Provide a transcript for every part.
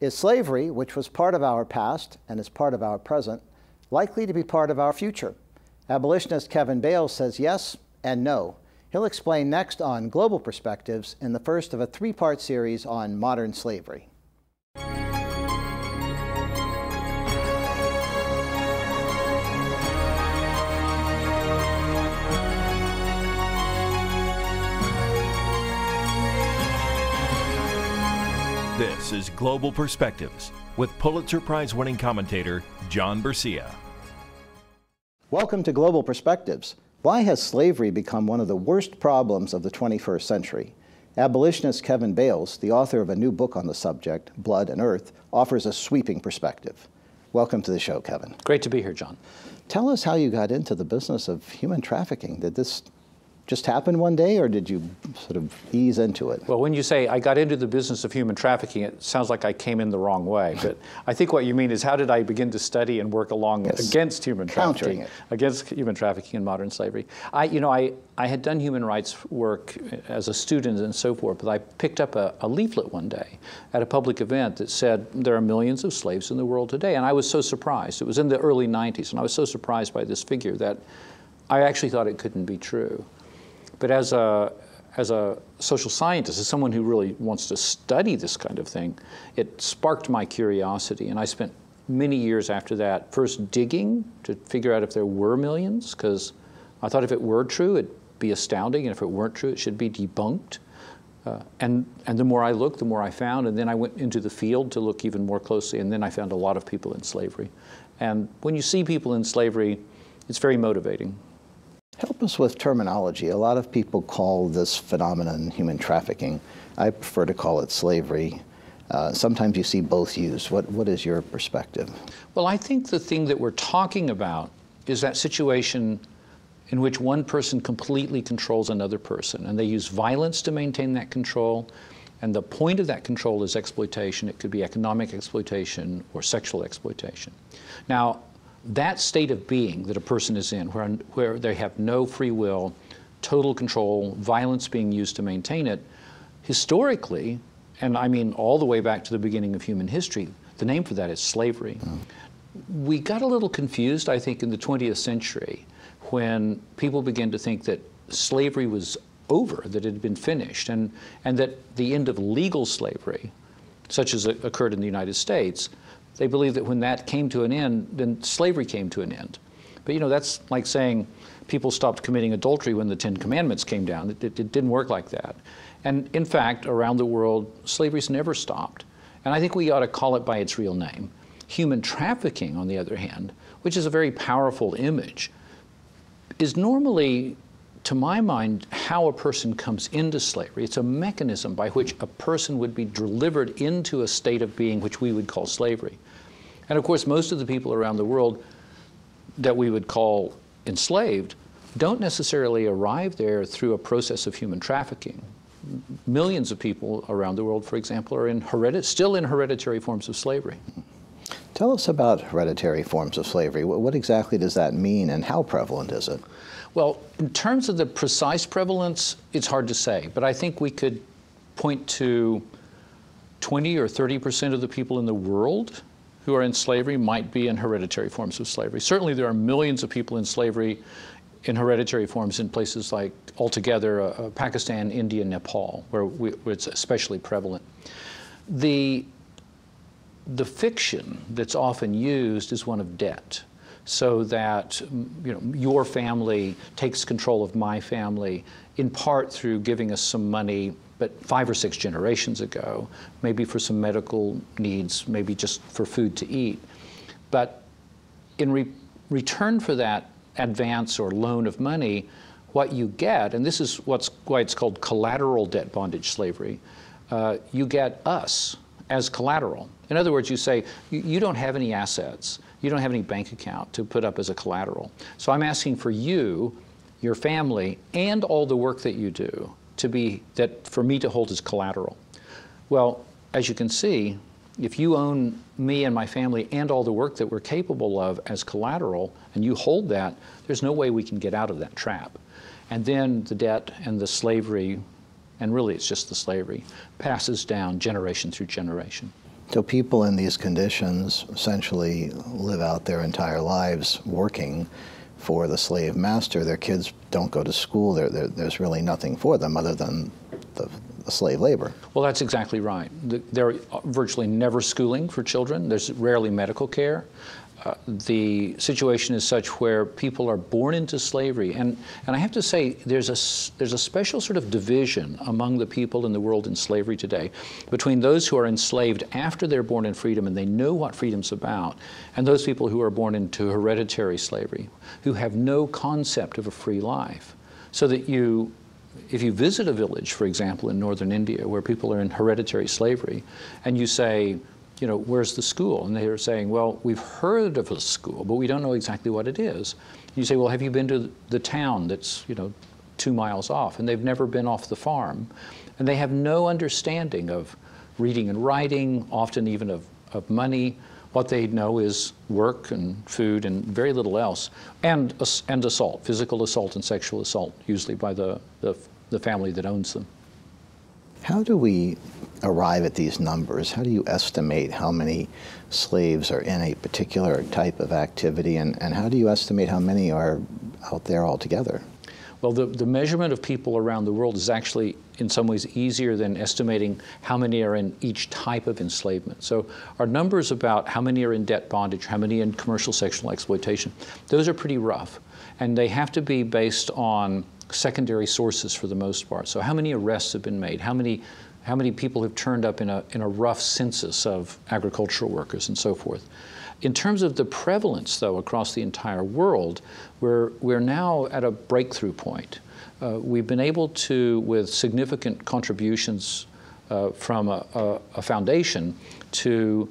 Is slavery, which was part of our past and is part of our present, likely to be part of our future? Abolitionist Kevin Bales says yes and no. He'll explain next on Global Perspectives in the first of a three part series on modern slavery. This is Global Perspectives with Pulitzer Prize winning commentator John Bersia. Welcome to Global Perspectives. Why has slavery become one of the worst problems of the 21st century? Abolitionist Kevin Bales, the author of a new book on the subject, Blood and Earth, offers a sweeping perspective. Welcome to the show, Kevin. Great to be here, John. Tell us how you got into the business of human trafficking. Did this just happen one day, or did you sort of ease into it? Well, when you say I got into the business of human trafficking, it sounds like I came in the wrong way. But I think what you mean is how did I begin to study and work along yes. against human trafficking, against human trafficking and modern slavery? I, you know, I, I had done human rights work as a student and so forth, but I picked up a, a leaflet one day at a public event that said there are millions of slaves in the world today, and I was so surprised. It was in the early 90s, and I was so surprised by this figure that I actually thought it couldn't be true. But as a, as a social scientist, as someone who really wants to study this kind of thing, it sparked my curiosity. And I spent many years after that first digging to figure out if there were millions, because I thought if it were true, it'd be astounding. And if it weren't true, it should be debunked. Uh, and, and the more I looked, the more I found. And then I went into the field to look even more closely. And then I found a lot of people in slavery. And when you see people in slavery, it's very motivating. Help us with terminology. A lot of people call this phenomenon human trafficking. I prefer to call it slavery. Uh, sometimes you see both used. What, what is your perspective? Well, I think the thing that we're talking about is that situation in which one person completely controls another person, and they use violence to maintain that control. And the point of that control is exploitation. It could be economic exploitation or sexual exploitation. Now, that state of being that a person is in, where, where they have no free will, total control, violence being used to maintain it, historically, and I mean all the way back to the beginning of human history, the name for that is slavery. We got a little confused, I think, in the 20th century when people began to think that slavery was over, that it had been finished, and, and that the end of legal slavery, such as it occurred in the United States, they believed that when that came to an end, then slavery came to an end. But you know, that's like saying people stopped committing adultery when the Ten Commandments came down. It, it, it didn't work like that. And in fact, around the world, slavery's never stopped. And I think we ought to call it by its real name. Human trafficking, on the other hand, which is a very powerful image, is normally, to my mind, how a person comes into slavery. It's a mechanism by which a person would be delivered into a state of being which we would call slavery. And of course, most of the people around the world that we would call enslaved don't necessarily arrive there through a process of human trafficking. Millions of people around the world, for example, are in heredit- still in hereditary forms of slavery. Tell us about hereditary forms of slavery. What exactly does that mean and how prevalent is it? Well, in terms of the precise prevalence, it's hard to say, but I think we could point to 20 or 30 percent of the people in the world who are in slavery might be in hereditary forms of slavery. Certainly, there are millions of people in slavery in hereditary forms in places like altogether uh, uh, Pakistan, India, Nepal, where, we, where, it's especially prevalent. The, the fiction that's often used is one of debt, so that you know, your family takes control of my family, in part through giving us some money but five or six generations ago, maybe for some medical needs, maybe just for food to eat. But in re- return for that advance or loan of money, what you get, and this is what's why it's called collateral debt bondage slavery, uh, you get us as collateral. In other words, you say, you don't have any assets, you don't have any bank account to put up as a collateral. So I'm asking for you, your family, and all the work that you do to be that for me to hold as collateral. Well, as you can see, if you own me and my family and all the work that we're capable of as collateral, and you hold that, there's no way we can get out of that trap. And then the debt and the slavery, and really it's just the slavery, passes down generation through generation. So people in these conditions essentially live out their entire lives working for the slave master. Their kids don't go to school. They're, they're, there's really nothing for them other than the, the slave labor. Well, that's exactly right. There are virtually never schooling for children. There's rarely medical care. The situation is such where people are born into slavery, and, and I have to say there's a, there's a special sort of division among the people in the world in slavery today between those who are enslaved after they're born in freedom and they know what freedom's about, and those people who are born into hereditary slavery, who have no concept of a free life. So that you if you visit a village, for example, in northern India, where people are in hereditary slavery, and you say, you know, where's the school? And they're saying, well, we've heard of a school, but we don't know exactly what it is. You say, well, have you been to the town that's, you know, two miles off? And they've never been off the farm. And they have no understanding of reading and writing, often even of, of money. What they know is work and food and very little else, and, and assault, physical assault and sexual assault, usually by the, the, the family that owns them. How do we arrive at these numbers? How do you estimate how many slaves are in a particular type of activity, and, and how do you estimate how many are out there altogether? Well, the, the measurement of people around the world is actually, in some ways, easier than estimating how many are in each type of enslavement. So, our numbers about how many are in debt bondage, how many in commercial sexual exploitation, those are pretty rough. And they have to be based on secondary sources for the most part. So, how many arrests have been made? How many how many people have turned up in a, in a rough census of agricultural workers and so forth. In terms of the prevalence, though, across the entire world, we're, we're now at a breakthrough point. Uh, we've been able to, with significant contributions uh, from a, a, a, foundation, to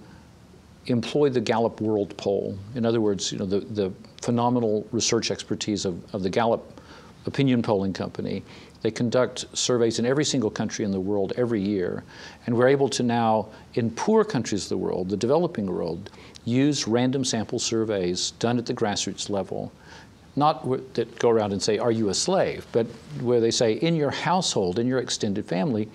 employ the Gallup World Poll. In other words, you know, the, the phenomenal research expertise of, of the Gallup opinion polling company they conduct surveys in every single country in the world every year, and we're able to now, in poor countries of the world, the developing world, use random sample surveys done at the grassroots level, not that go around and say, Are you a slave? but where they say, In your household, in your extended family,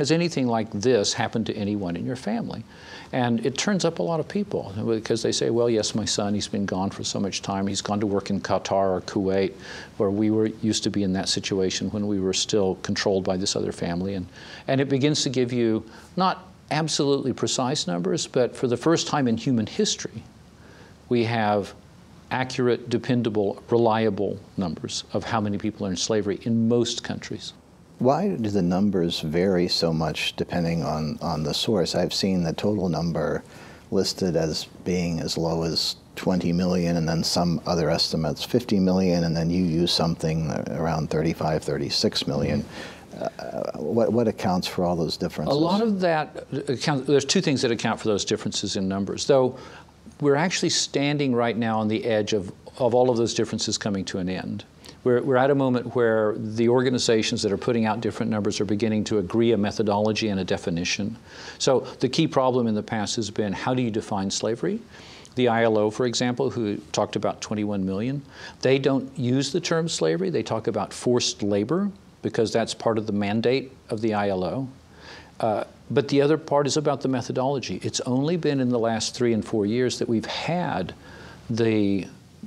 has anything like this happened to anyone in your family? And it turns up a lot of people because they say, well, yes, my son, he's been gone for so much time. He's gone to work in Qatar or Kuwait, where we were used to be in that situation when we were still controlled by this other family. And, and it begins to give you not absolutely precise numbers, but for the first time in human history, we have accurate, dependable, reliable numbers of how many people are in slavery in most countries. Why do the numbers vary so much depending on, on the source? I've seen the total number listed as being as low as 20 million, and then some other estimates 50 million, and then you use something around 35, 36 million. Uh, what, what accounts for all those differences? A lot of that account, there's two things that account for those differences in numbers. Though we're actually standing right now on the edge of, of all of those differences coming to an end. We're, we're at a moment where the organizations that are putting out different numbers are beginning to agree a methodology and a definition. So the key problem in the past has been how do you define slavery? The ILO, for example, who talked about 21 million, they don't use the term slavery. They talk about forced labor because that's part of the mandate of the ILO. Uh, but the other part is about the methodology. It's only been in the last three and four years that we've had the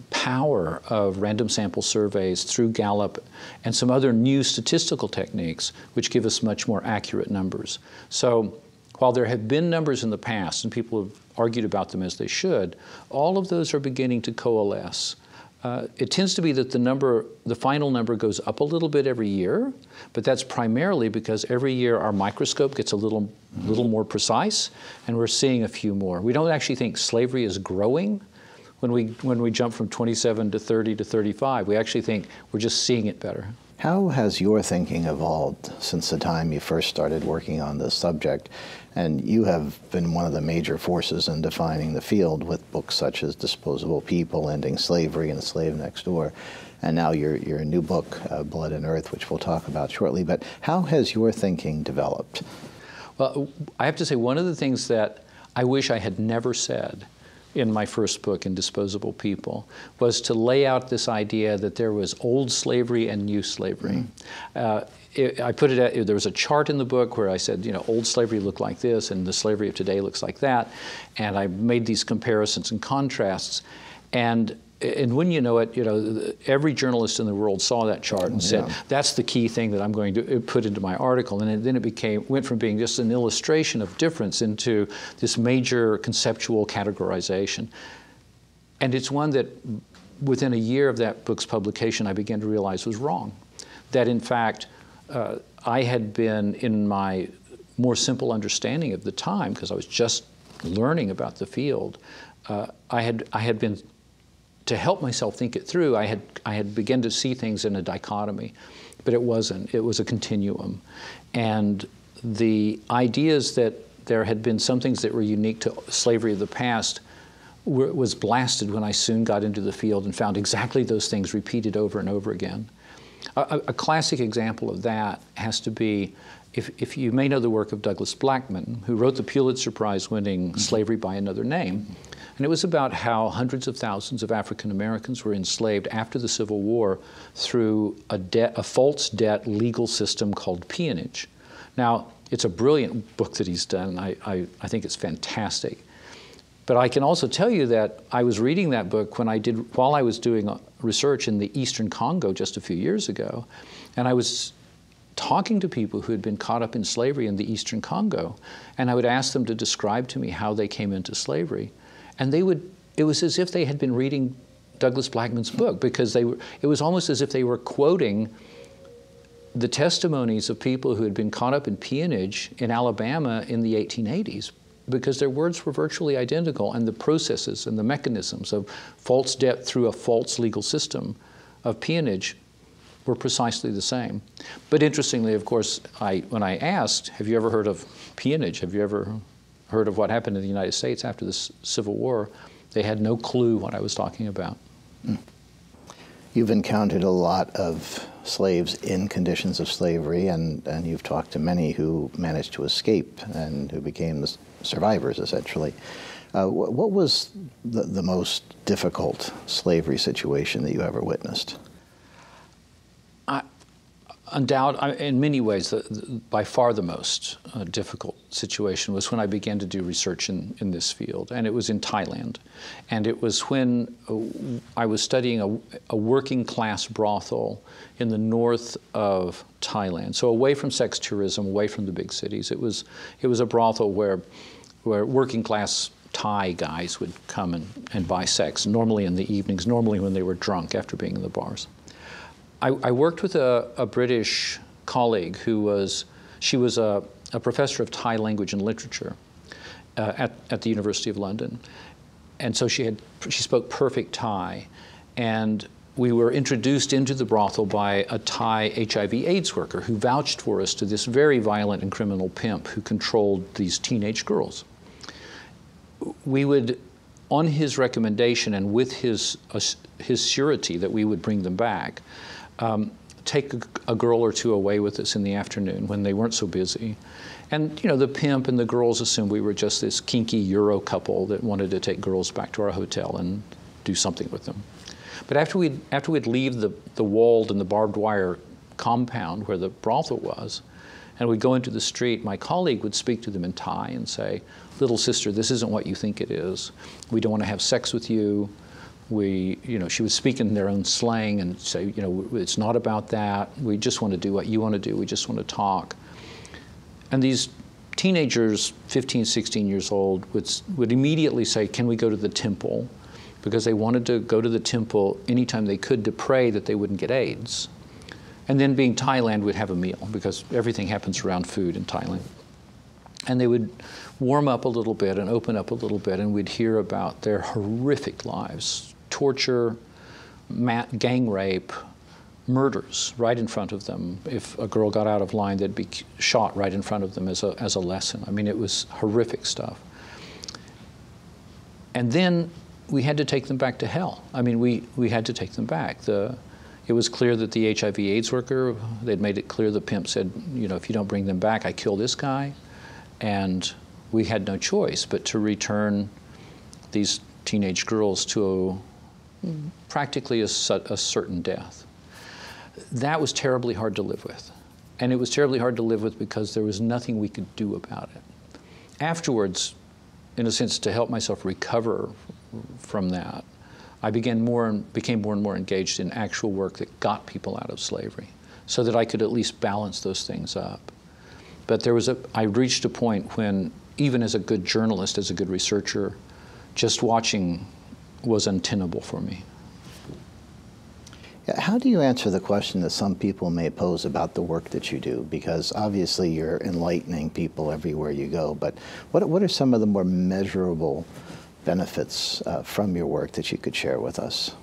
power of random sample surveys through Gallup and some other new statistical techniques which give us much more accurate numbers. So while there have been numbers in the past and people have argued about them as they should, all of those are beginning to coalesce. Uh, it tends to be that the number, the final number goes up a little bit every year, but that's primarily because every year our microscope gets a little, little more precise, and we're seeing a few more. We don't actually think slavery is growing when we, when we jump from 27 to 30 to 35. We actually think we're just seeing it better. How has your thinking evolved since the time you first started working on this subject? And you have been one of the major forces in defining the field with books such as Disposable People, Ending Slavery, and Slave Next Door. And now your, your new book, uh, Blood and Earth, which we'll talk about shortly. But how has your thinking developed? Well, I have to say, one of the things that I wish I had never said in my first book, in Disposable People, was to lay out this idea that there was old slavery and new slavery. Mm. Uh, it, I put it at, there was a chart in the book where I said, you know, old slavery looked like this and the slavery of today looks like that. And I made these comparisons and contrasts. And and when you know it, you know, every journalist in the world saw that chart and said, yeah. that's the key thing that I'm going to uh, put into my article. And then it became, went from being just an illustration of difference into this major conceptual categorization. And it's one that within a year of that book's publication, I began to realize was wrong. That in fact, uh, I had been in my more simple understanding of the time, because I was just learning about the field, uh, I, had, I had been, to help myself think it through, I had, I had begun to see things in a dichotomy, but it wasn't. It was a continuum. And the ideas that there had been some things that were unique to slavery of the past were, was blasted when I soon got into the field and found exactly those things repeated over and over again. A, a, classic example of that has to be if, if, you may know the work of Douglas Blackmon, who wrote the Pulitzer Prize winning mm-hmm. Slavery by Another Name. And it was about how hundreds of thousands of African Americans were enslaved after the Civil War through a, a false debt legal system called peonage. Now, it's a brilliant book that he's done. I, I, I think it's fantastic. But I can also tell you that I was reading that book when I did, while I was doing uh, research in the eastern Congo just a few years ago, and I was talking to people who had been caught up in slavery in the eastern Congo, and I would ask them to describe to me how they came into slavery. And they would, it was as if they had been reading Douglas Blackmon's book because they were, it was almost as if they were quoting the testimonies of people who had been caught up in peonage in Alabama in the 1880s because their words were virtually identical, and the processes and the mechanisms of false debt through a false legal system of peonage were precisely the same. But interestingly, of course, I, when I asked, Have you ever heard of peonage? Have you ever heard of what happened in the United States after the Civil War? They had no clue what I was talking about. Mm. You've encountered a lot of slaves in conditions of slavery, and, and you've talked to many who managed to escape and who became the survivors, essentially. Uh, what, was the, the most difficult slavery situation that you ever witnessed? Undoubtedly, in many ways, the, the, by far the most uh, difficult situation was when I began to do research in, in this field, and it was in Thailand. And it was when uh, I was studying a, a, working class brothel in the north of Thailand, so away from sex tourism, away from the big cities. It was, it was a brothel where, where working class Thai guys would come and, and buy sex, normally in the evenings, normally when they were drunk after being in the bars. I, I worked with a, a, British colleague who was, she was a, a professor of Thai language and literature uh, at, at the University of London. And so she, had, she spoke perfect Thai. And we were introduced into the brothel by a Thai HIV AIDS worker who vouched for us to this very violent and criminal pimp who controlled these teenage girls. We would, on his recommendation and with his, uh, his surety that we would bring them back, um, take a, a, girl or two away with us in the afternoon when they weren't so busy. And you know, the pimp and the girls assumed we were just this kinky Euro couple that wanted to take girls back to our hotel and do something with them. But after we'd, after we'd leave the, the walled and the barbed wire compound where the brothel was, and we'd go into the street, my colleague would speak to them in Thai and say, Little sister, this isn't what you think it is. We don't want to have sex with you we, you know, she was speaking their own slang and say, you know, it's not about that. We just want to do what you want to do. We just want to talk. And these teenagers, 15, 16 years old, would, would immediately say, can we go to the temple? Because they wanted to go to the temple anytime they could to pray that they wouldn't get AIDS. And then being Thailand, we'd have a meal because everything happens around food in Thailand. And they would warm up a little bit and open up a little bit, and we'd hear about their horrific lives torture, gang rape, murders right in front of them. If a girl got out of line, they'd be shot right in front of them as a, as a lesson. I mean, it was horrific stuff. And then we had to take them back to hell. I mean, we, we had to take them back. The, it was clear that the HIV AIDS worker, they'd made it clear, the pimp said, you know, if you don't bring them back, I kill this guy. And we had no choice but to return these teenage girls to practically a, a certain death. That was terribly hard to live with. And it was terribly hard to live with because there was nothing we could do about it. Afterwards, in a sense, to help myself recover from that, I began more and became more and more engaged in actual work that got people out of slavery, so that I could at least balance those things up. But there was a, I reached a point when, even as a good journalist, as a good researcher, just watching was untenable for me. How do you answer the question that some people may pose about the work that you do? Because obviously you're enlightening people everywhere you go, but what, what are some of the more measurable benefits uh, from your work that you could share with us?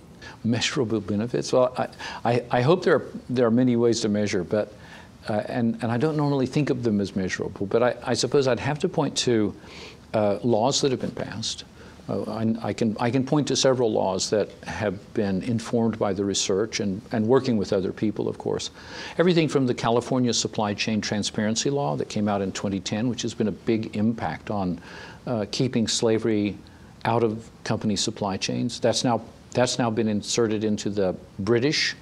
Measurable benefits? Well, I, I, I hope there are, there are many ways to measure, but, uh, and, and I don't normally think of them as measurable, but I, I suppose I'd have to point to uh, laws that have been passed I, I, can, I can point to several laws that have been informed by the research and, and working with other people, of course. Everything from the California Supply Chain Transparency Law that came out in 2010, which has been a big impact on uh, keeping slavery out of company supply chains. That's now, that's now been inserted into the British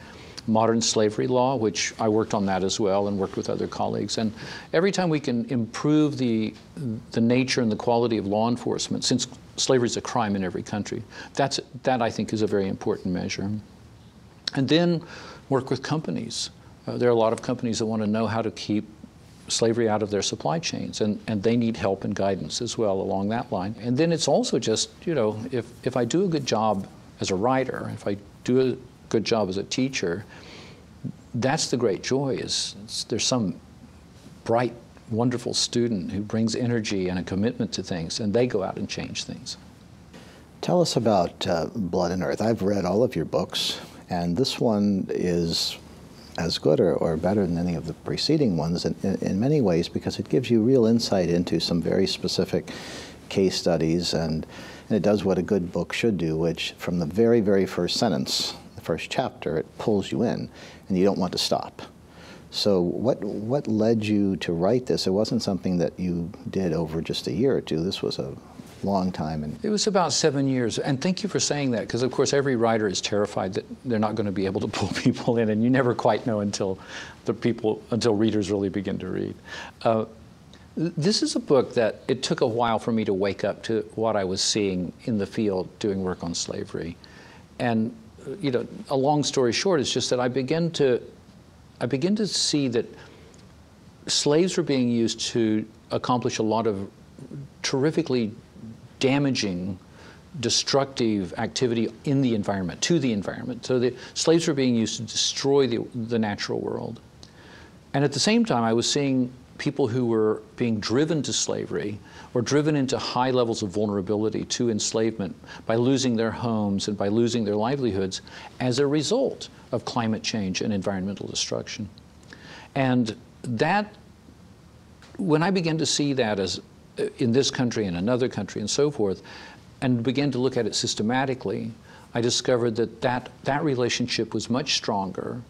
modern slavery law, which I worked on that as well and worked with other colleagues. And every time we can improve the, the nature and the quality of law enforcement, since slavery is a crime in every country. That's, that, I think, is a very important measure. And then work with companies. Uh, there are a lot of companies that want to know how to keep slavery out of their supply chains, and, and they need help and guidance as well along that line. And then it's also just, you know, if, if I do a good job as a writer, if I do a good job as a teacher, that's the great joy is there's some bright wonderful student who brings energy and a commitment to things, and they go out and change things. Tell us about uh, Blood and Earth. I've read all of your books, and this one is as good or, or better than any of the preceding ones in, in, in, many ways because it gives you real insight into some very specific case studies, and, and it does what a good book should do, which from the very, very first sentence, the first chapter, it pulls you in, and you don't want to stop. So what what led you to write this? It wasn't something that you did over just a year or two. This was a long time. And it was about seven years. And thank you for saying that, because of course every writer is terrified that they're not going to be able to pull people in, and you never quite know until the people until readers really begin to read. Uh, this is a book that it took a while for me to wake up to what I was seeing in the field doing work on slavery. And, you know, a long story short is just that I began to I begin to see that slaves were being used to accomplish a lot of terrifically damaging, destructive activity in the environment, to the environment. So the slaves were being used to destroy the, the natural world. And at the same time, I was seeing people who were being driven to slavery or driven into high levels of vulnerability to enslavement by losing their homes and by losing their livelihoods as a result of climate change and environmental destruction. And that, when I began to see that as uh, in this country and another country and so forth, and began to look at it systematically, I discovered that that, that relationship was much stronger,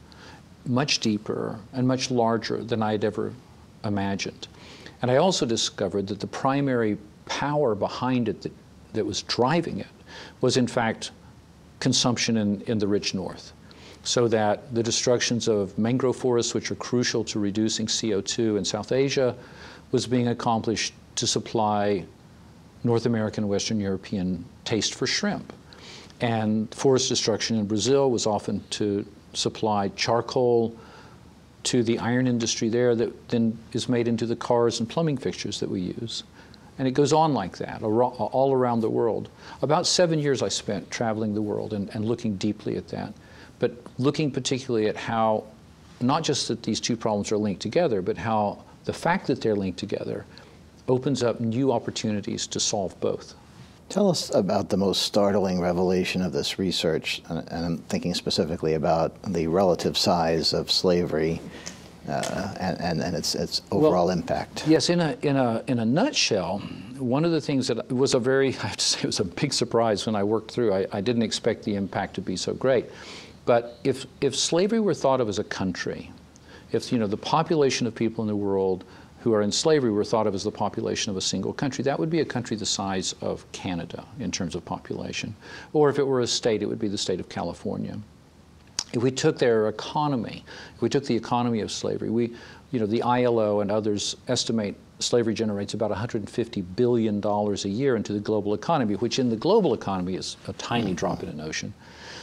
much deeper, and much larger than I had ever imagined. And I also discovered that the primary power behind it that, that was driving it was, in fact, consumption in, in the rich North so that the destructions of mangrove forests, which are crucial to reducing CO2 in South Asia, was being accomplished to supply North American and Western European taste for shrimp. And forest destruction in Brazil was often to supply charcoal to the iron industry there that then is made into the cars and plumbing fixtures that we use. And it goes on like that all around the world. About seven years I spent traveling the world and, and looking deeply at that but looking particularly at how, not just that these two problems are linked together, but how the fact that they're linked together opens up new opportunities to solve both. Tell us about the most startling revelation of this research, and I'm thinking specifically about the relative size of slavery uh, and, and, and, its, its overall well, impact. Yes, in a, in, a, in a nutshell, one of the things that was a very, I have to say, it was a big surprise when I worked through. I, I didn't expect the impact to be so great. But if, if slavery were thought of as a country, if you know, the population of people in the world who are in slavery were thought of as the population of a single country, that would be a country the size of Canada in terms of population. Or if it were a state, it would be the state of California. if we took their economy, if we took the economy of slavery, we, you know, the ILO and others estimate slavery generates about $150 billion a year into the global economy, which in the global economy is a tiny drop in an ocean.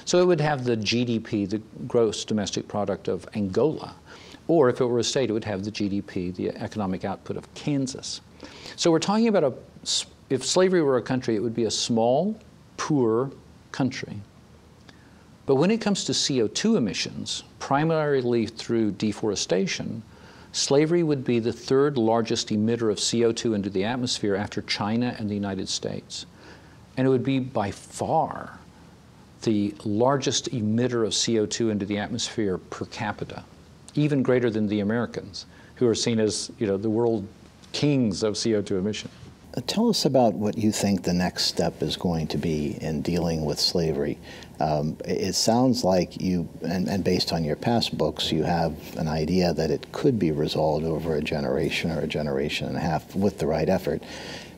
So it would have the GDP, the gross domestic product of Angola. Or if it were a state, it would have the GDP, the economic output of Kansas. So we're talking about a, if slavery were a country, it would be a small, poor country. But when it comes to CO2 emissions, primarily through deforestation, slavery would be the third largest emitter of CO2 into the atmosphere after China and the United States. And it would be by far the largest emitter of CO2 into the atmosphere per capita, even greater than the Americans, who are seen as you know, the world kings of CO2 emission. Uh, tell us about what you think the next step is going to be in dealing with slavery. Um, it sounds like you, and, and, based on your past books, you have an idea that it could be resolved over a generation or a generation and a half with the right effort.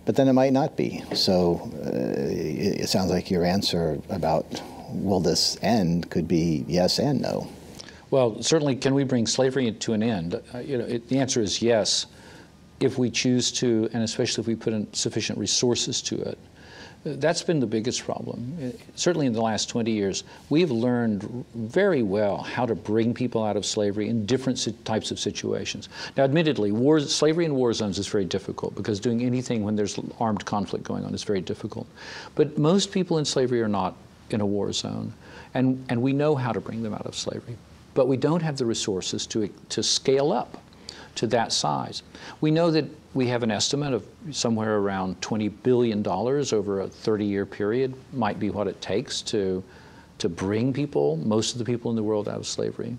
But then it might not be. So uh, it, it sounds like your answer about will this end could be yes and no. Well, certainly, can we bring slavery to an end? Uh, you know, it, the answer is yes if we choose to, and especially if we put in sufficient resources to it. That's been the biggest problem. Certainly in the last 20 years, we've learned very well how to bring people out of slavery in different types of situations. Now, admittedly, wars, slavery in war zones is very difficult because doing anything when there's armed conflict going on is very difficult. But most people in slavery are not in a war zone, and, and we know how to bring them out of slavery. But we don't have the resources to, to scale up to that size. We know that we have an estimate of somewhere around $20 billion over a 30 year period might be what it takes to, to bring people, most of the people in the world, out of slavery.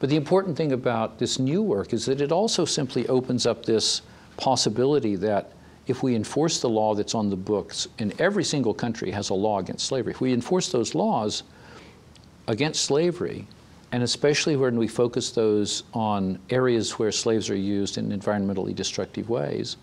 But the important thing about this new work is that it also simply opens up this possibility that if we enforce the law that's on the books, and every single country has a law against slavery, if we enforce those laws against slavery, and especially when we focus those on areas where slaves are used in environmentally destructive ways,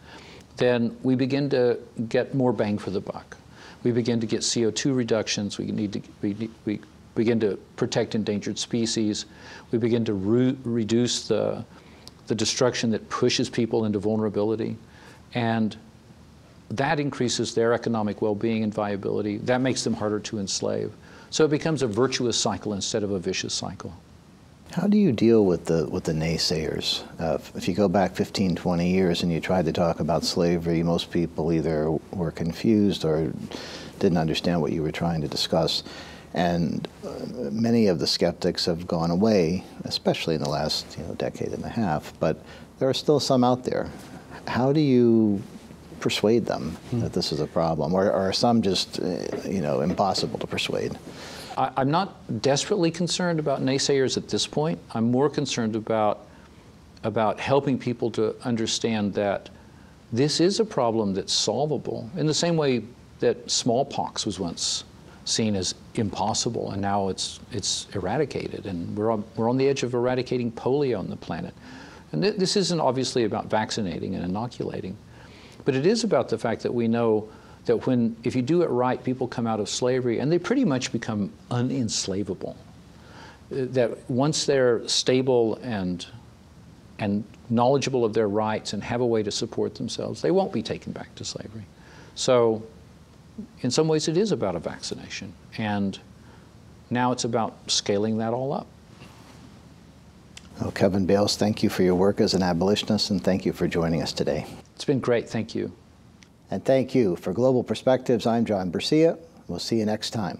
then we begin to get more bang for the buck. We begin to get CO2 reductions. We need to we, we begin to protect endangered species. We begin to re reduce the the destruction that pushes people into vulnerability, and that increases their economic well-being and viability. That makes them harder to enslave. So it becomes a virtuous cycle instead of a vicious cycle. How do you deal with the with the naysayers? Uh, if you go back 15, 20 years and you tried to talk about slavery, most people either were confused or didn't understand what you were trying to discuss. And uh, many of the skeptics have gone away, especially in the last you know, decade and a half. But there are still some out there. How do you persuade them hmm. that this is a problem, or, or are some just uh, you know impossible to persuade? I, I'm not desperately concerned about naysayers at this point. I'm more concerned about about helping people to understand that this is a problem that's solvable in the same way that smallpox was once seen as impossible and now it's it's eradicated and we're on, we're on the edge of eradicating polio on the planet and th this isn't obviously about vaccinating and inoculating but it is about the fact that we know that when, if you do it right, people come out of slavery and they pretty much become unenslavable. Uh, that once they're stable and, and knowledgeable of their rights and have a way to support themselves, they won't be taken back to slavery. So, in some ways, it is about a vaccination. And now it's about scaling that all up. Well, Kevin Bales, thank you for your work as an abolitionist and thank you for joining us today. It's been great. Thank you. And thank you. For Global Perspectives, I'm John Bersia. We'll see you next time.